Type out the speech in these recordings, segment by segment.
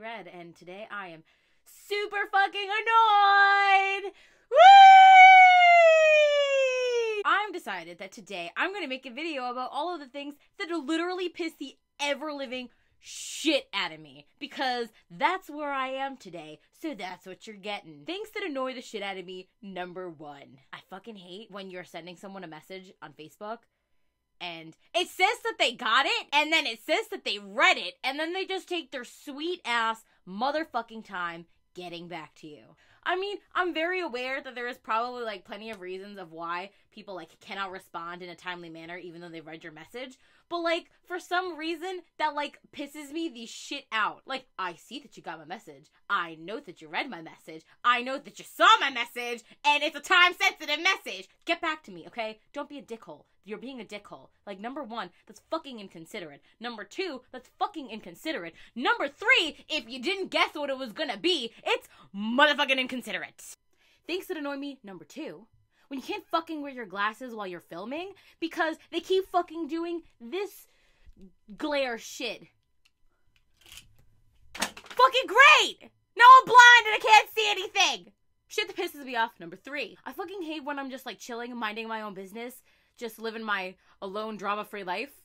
Red, and today I am super fucking annoyed! Whee! I'm decided that today I'm gonna make a video about all of the things that literally piss the ever living shit out of me because that's where I am today. So that's what you're getting. Things that annoy the shit out of me. Number one, I fucking hate when you're sending someone a message on Facebook and it says that they got it and then it says that they read it and then they just take their sweet ass motherfucking time getting back to you. I mean, I'm very aware that there is probably like plenty of reasons of why people like cannot respond in a timely manner even though they've read your message. But like for some reason that like pisses me the shit out. Like I see that you got my message. I know that you read my message. I know that you saw my message and it's a time sensitive message. Get back to me, okay? Don't be a dickhole. You're being a dickhole. Like number 1, that's fucking inconsiderate. Number 2, that's fucking inconsiderate. Number 3, if you didn't guess what it was going to be, it's motherfucking inconsiderate. Things that annoy me, number 2, when you can't fucking wear your glasses while you're filming because they keep fucking doing this glare shit. Fucking great! Now I'm blind and I can't see anything! Shit that pisses me off. Number three, I fucking hate when I'm just like chilling, minding my own business, just living my alone, drama free life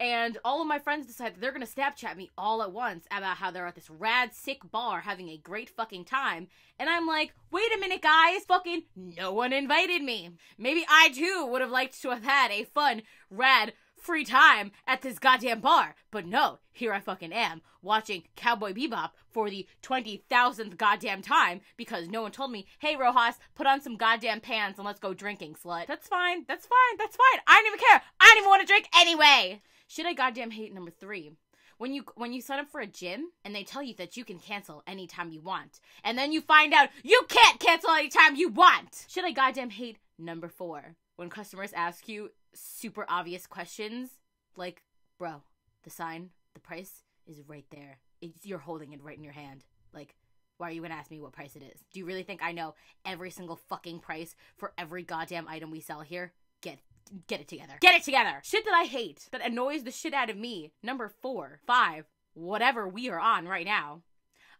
and all of my friends decide that they're gonna Snapchat me all at once about how they're at this rad sick bar having a great fucking time. And I'm like, wait a minute, guys, fucking no one invited me. Maybe I too would have liked to have had a fun, rad, free time at this goddamn bar. But no, here I fucking am, watching Cowboy Bebop for the 20,000th goddamn time because no one told me, hey Rojas, put on some goddamn pants and let's go drinking, slut. That's fine, that's fine, that's fine. I don't even care. I don't even want to drink anyway. Should I goddamn hate number three? When you when you sign up for a gym and they tell you that you can cancel anytime you want, and then you find out you can't cancel anytime you want. Should I goddamn hate number four? When customers ask you super obvious questions like, bro, the sign, the price is right there. It's, you're holding it right in your hand. Like, why are you gonna ask me what price it is? Do you really think I know every single fucking price for every goddamn item we sell here? Get get it together. Get it together. Shit that I hate, that annoys the shit out of me. Number four, five, whatever we are on right now.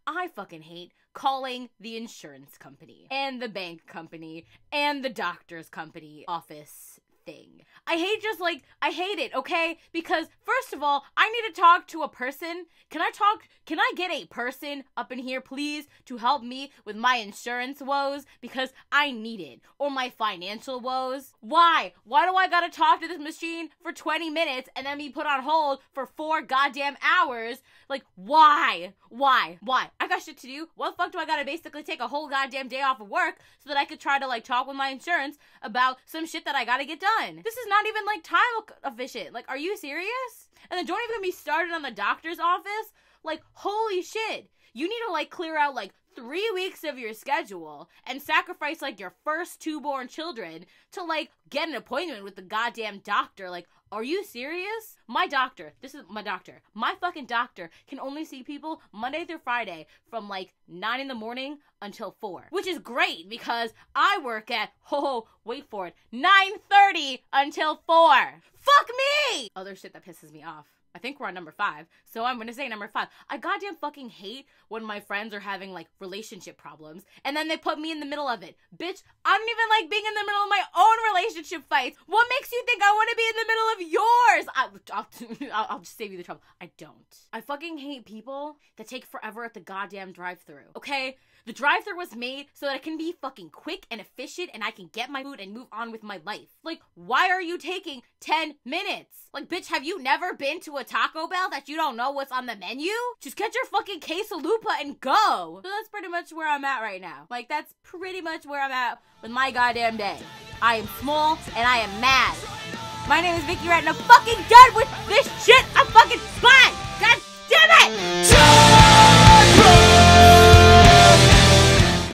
I fucking hate calling the insurance company and the bank company and the doctor's company office thing. I hate just like, I hate it, okay? Because, first of all, I need to talk to a person. Can I talk, can I get a person up in here, please, to help me with my insurance woes? Because I need it. Or my financial woes. Why? Why do I gotta talk to this machine for 20 minutes and then be put on hold for four goddamn hours? Like, why? Why? Why? I got shit to do. What the fuck do I gotta basically take a whole goddamn day off of work so that I could try to like talk with my insurance about some shit that I gotta get done? Done. This is not even like time efficient. Like, are you serious? And then don't even me started on the doctor's office. Like, holy shit. You need to like clear out like three weeks of your schedule and sacrifice like your first two born children to like get an appointment with the goddamn doctor. Like, are you serious? My doctor, this is my doctor, my fucking doctor can only see people Monday through Friday from like 9 in the morning until 4. Which is great because I work at, oh, wait for it, 9.30 until 4. Fuck me! Other shit that pisses me off I think we're on number five. So I'm gonna say number five. I goddamn fucking hate when my friends are having like relationship problems and then they put me in the middle of it. Bitch, I don't even like being in the middle of my own relationship fights. What makes you think I wanna be in the middle of yours? I, I'll, I'll just save you the trouble. I don't. I fucking hate people that take forever at the goddamn drive through. Okay? The drive through was made so that it can be fucking quick and efficient and I can get my food and move on with my life. Like, why are you taking 10 minutes? Like, bitch, have you never been to a Taco Bell that you don't know what's on the menu? Just get your fucking quesalupa and go. So that's pretty much where I'm at right now. Like, that's pretty much where I'm at with my goddamn day. I am small and I am mad. My name is Vikki I'm fucking done with this shit. I'm fucking spine. God damn it!